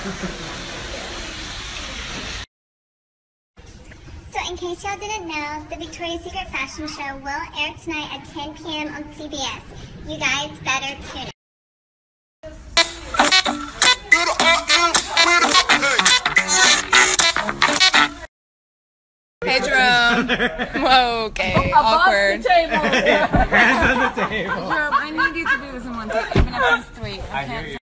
So, in case y'all didn't know, the Victoria's Secret fashion show will air tonight at 10 p.m. on CBS. You guys better tune in. Hey Jerome. Whoa, okay. Oh, awkward. Hands on the table. Jerome, I need you to do this in one take, even if it's three. I, can't